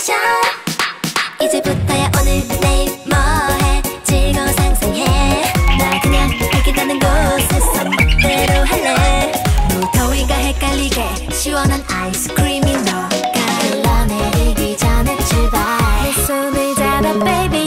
가셔 이제부터야 오늘 내일 뭐해? 즐거워 상상해. 나 그냥 밝겠다는 곳에서 멋대로 할래. 뭐 무더위가 헷갈리게 시원한 아이스크림이 너가 흘러내리기 전에 출발. 내 손을 잡아 baby.